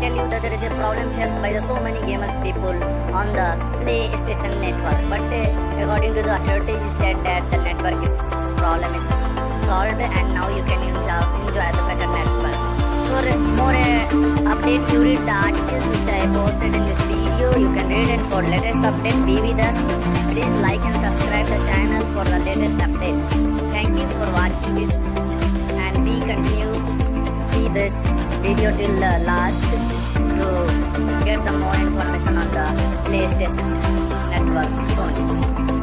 tell you that there is a problem faced by the so many gamers people on the PlayStation network. But uh, according to the authorities, it said that the network is problem is solved and now you can enjoy, enjoy the better network. For more uh, update, you read the articles which I posted in this video. You can read it for latest update. Be with us. Please like and subscribe the channel for the latest update. Thank you for watching this and we continue see this video till the last to get the more information on the PlayStation network soon.